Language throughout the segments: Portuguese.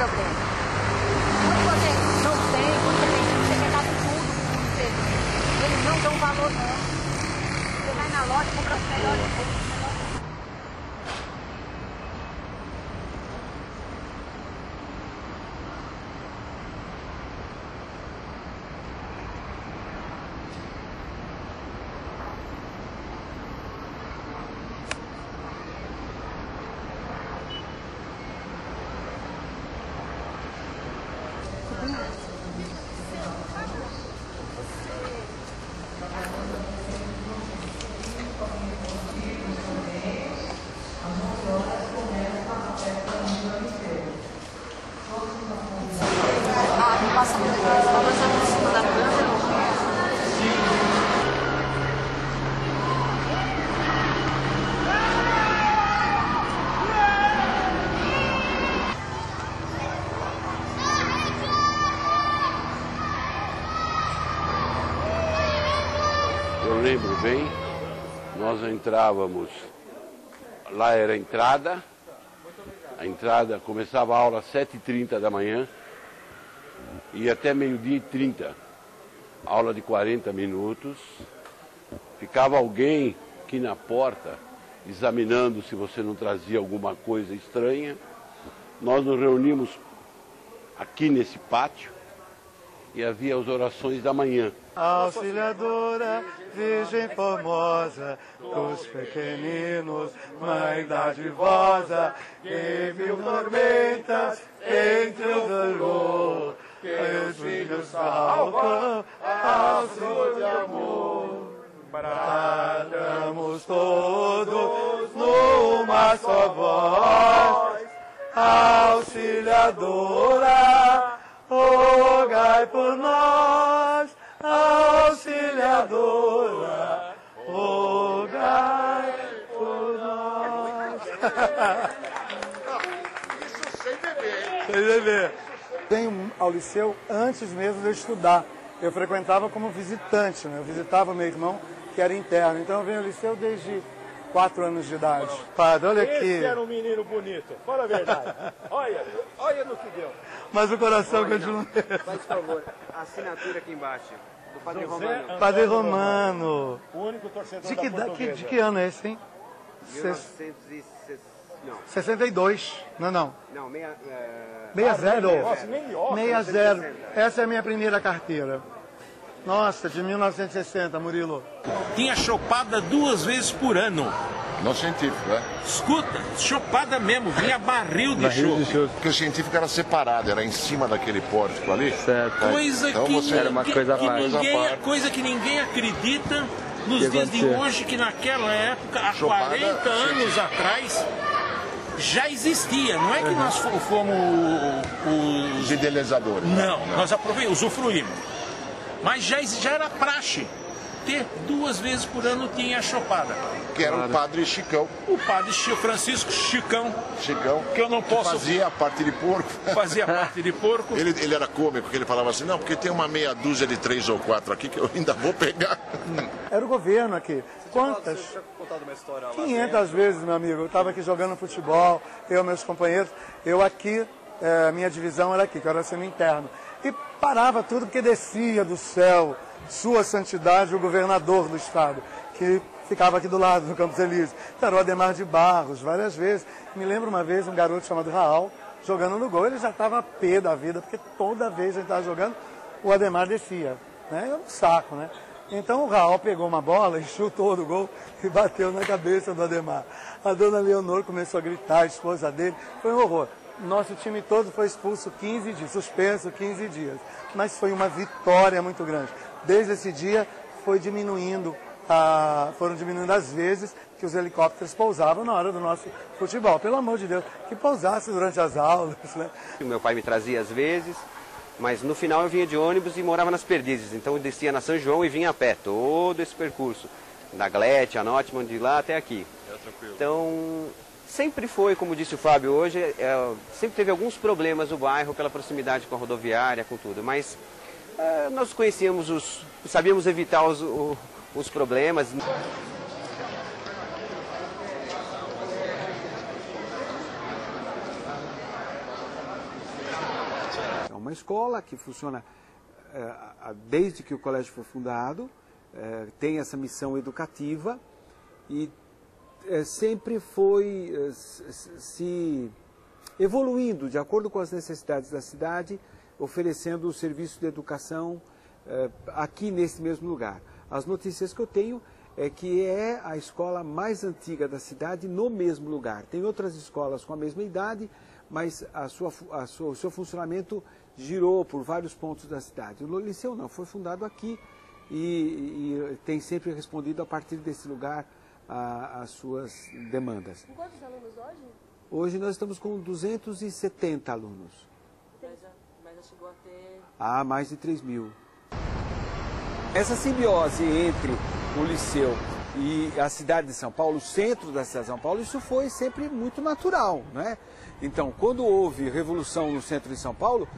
problema. Quando você não tem, quando você tem, você quer dar tudo com você. Eles não dão valor, não. Você vai na loja e compra as melhores coisas. Nós entrávamos, lá era a entrada, a entrada começava a aula às 7h30 da manhã e até meio-dia e 30, aula de 40 minutos. Ficava alguém aqui na porta examinando se você não trazia alguma coisa estranha. Nós nos reunimos aqui nesse pátio e havia as orações da manhã. Auxiliadora, Virgem formosa, dos pequeninos, Mãe dadivosa, que mil tormentas entre o dolor, que os filhos salvam, auxílio de amor. Bradamos todos numa só voz, Auxiliadora, rogai por nós, auxiliadora, rogai por nós. Sem beber. Venho ao liceu antes mesmo de eu estudar. Eu frequentava como visitante, né? eu visitava meu irmão, que era interno. Então eu venho ao liceu desde quatro anos de idade. Padre, olha aqui. Esse era um menino bonito, fala a verdade. olha, olha no que deu. Mas o coração continua. Faz favor, assinatura aqui embaixo, do Padre José Romano. Antônio Padre Romano. O único torcedor De que, da portuguesa. de que ano é esse, hein? Ses- 1960. Não, 62. Não, não. não, meia. é, 60. Nossa, nem me olha. 60. Essa é a minha primeira carteira. Nossa, de 1960, Murilo. Tinha chopada duas vezes por ano. Não científico, é? Escuta, chopada mesmo, vinha barril de chope. Porque o científico era separado, era em cima daquele pórtico ali. Certo. Coisa então que, você era uma ninguém- coisa que parte. ninguém, coisa que ninguém acredita nos dias de hoje, que naquela época, há Chopada, 40 anos atrás, já existia. Não é que nós fo- fomos os. Os idealizadores. Não, nós aproveitamos, usufruímos. Mas já, já era praxe. Ter duas vezes por ano tinha a chopada. Que era o padre Chicão. O padre Chi- Francisco Chicão, Chicão. que eu não que posso fazia a parte de porco. fazer parte de porco. Ele, ele era cômico, porque ele falava assim, não, porque tem uma meia dúzia de três ou quatro aqui que eu ainda vou pegar. Era o governo aqui. Quantas? 500 vezes, meu amigo. Eu estava aqui jogando futebol, eu e meus companheiros. Eu aqui, eh, minha divisão era aqui, que era semi-interno. E parava tudo porque descia do céu, sua santidade, o governador do estado, que ficava aqui do lado, no Campos Elíseos. Então, era o Ademar de Barros, várias vezes. Me lembro uma vez um garoto chamado Raul, jogando no gol, ele já estava pé da vida, porque toda vez que gente estava jogando, o Ademar descia. Né? Era um saco, né? Então o Raul pegou uma bola e chutou no gol e bateu na cabeça do Ademar. A dona Leonor começou a gritar, a esposa dele, foi um horror. Nosso time todo foi expulso 15 dias, suspenso 15 dias. Mas foi uma vitória muito grande. Desde esse dia foi diminuindo, a- foram diminuindo as vezes que os helicópteros pousavam na hora do nosso futebol. Pelo amor de Deus, que pousasse durante as aulas. Né? O Meu pai me trazia às vezes, mas no final eu vinha de ônibus e morava nas Perdizes. Então eu descia na São João e vinha a pé, todo esse percurso. Da Glete, a Notman, de lá até aqui. Então, sempre foi, como disse o Fábio hoje, é, sempre teve alguns problemas o bairro pela proximidade com a rodoviária, com tudo. Mas é, nós conhecíamos os. sabíamos evitar os, os problemas. É uma escola que funciona a- desde que o colégio foi fundado, eh, tem essa missão educativa e é, sempre foi é, se evoluindo de acordo com as necessidades da cidade, oferecendo o serviço de educação é, aqui nesse mesmo lugar. As notícias que eu tenho é que é a escola mais antiga da cidade no mesmo lugar. Tem outras escolas com a mesma idade, mas a sua, a sua, o seu funcionamento girou por vários pontos da cidade. O liceu não, foi fundado aqui e, e tem sempre respondido a partir desse lugar as suas demandas. Com quantos alunos hoje? Hoje nós estamos com 270 alunos. Mas já, mas já chegou a ter... Ah, mais de 3 mil. Essa simbiose entre o liceu e a cidade de São Paulo, o centro da cidade de São Paulo, isso foi sempre muito natural, né? Então, quando houve revolução no centro de São Paulo,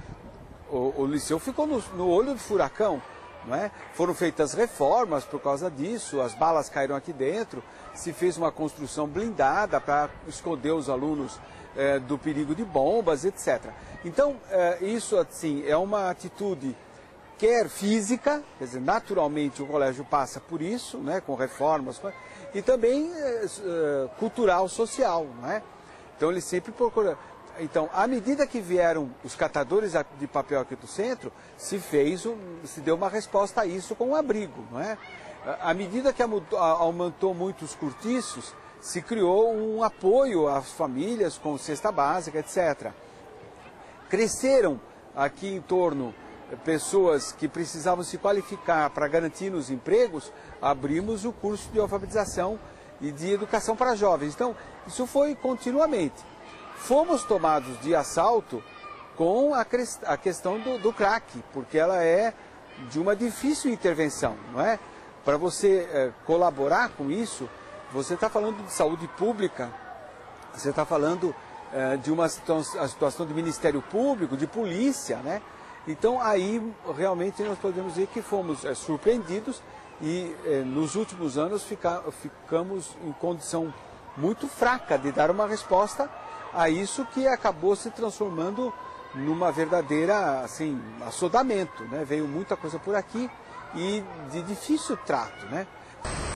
o, o liceu ficou no, no, olho do furacão, não é? Foram feitas reformas por causa disso, as balas caíram aqui dentro, se fez uma construção blindada para esconder os alunos é, do perigo de bombas, etc. Então, é, isso assim é uma atitude quer física, quer dizer, naturalmente o colégio passa por isso, né, com reformas, e também é, cultural, social, né? Então ele sempre procura. Então, à medida que vieram os catadores de papel aqui do centro, se fez, um, se deu uma resposta a isso com um abrigo, não é? À medida que aumentou muito os cortiços, se criou um apoio às famílias com cesta básica, etc. Cresceram aqui em torno pessoas que precisavam se qualificar para garantir nos empregos, abrimos o curso de alfabetização e de educação para jovens. Então, isso foi continuamente. Fomos tomados de assalto com a, a questão do, do crack, porque ela é de uma difícil intervenção, não é? Para você é, colaborar com isso, você está falando de saúde pública, você está falando é, de uma situação, situação do Ministério Público, de polícia, né? Então aí realmente nós podemos dizer que fomos é, surpreendidos e nos últimos anos fica, ficamos em condição muito fraca de dar uma resposta a isso que acabou se transformando numa verdadeira assim assodamento, né? Veio muita coisa por aqui e de difícil trato, né?